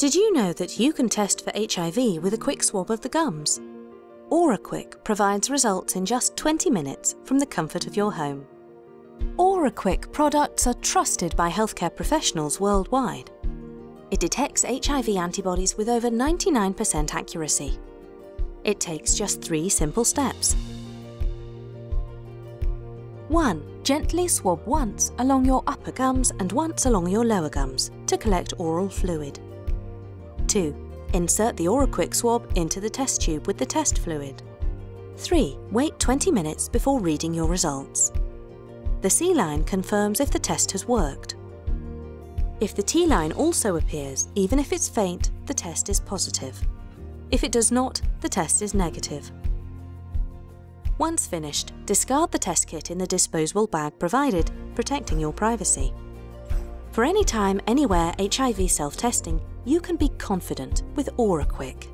Did you know that you can test for HIV with a quick swab of the gums? OraQuick provides results in just 20 minutes from the comfort of your home. OraQuick products are trusted by healthcare professionals worldwide. It detects HIV antibodies with over 99% accuracy. It takes just three simple steps. 1. Gently swab once along your upper gums and once along your lower gums to collect oral fluid. 2. Insert the OraQuick swab into the test tube with the test fluid. 3. Wait 20 minutes before reading your results. The C line confirms if the test has worked. If the T line also appears, even if it's faint, the test is positive. If it does not, the test is negative. Once finished, discard the test kit in the disposable bag provided, protecting your privacy. For any time, anywhere HIV self-testing, you can be confident with OraQuick.